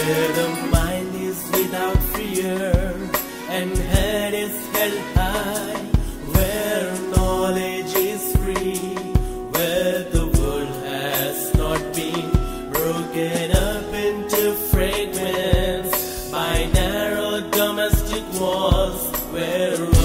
Where the mind is without fear and head is held high Where knowledge is free Where the world has not been broken up into fragments By narrow domestic walls Where